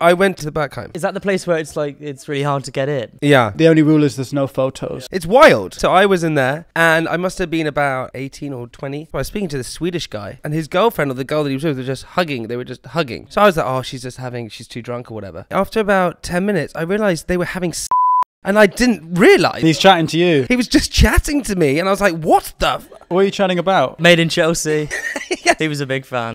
I went to the Berghain. Is that the place where it's like it's really hard to get in? Yeah. The only rule is there's no photos. It's wild. So I was in there and I must have been about 18 or 20. I was speaking to this Swedish guy and his girlfriend or the girl that he was with were just hugging. They were just hugging. So I was like, oh, she's just having, she's too drunk or whatever. After about 10 minutes, I realized they were having s- and I didn't realize. He's chatting to you. he was just chatting to me and I was like, what the? F-? What are you chatting about? Made in Chelsea. He was a big fan.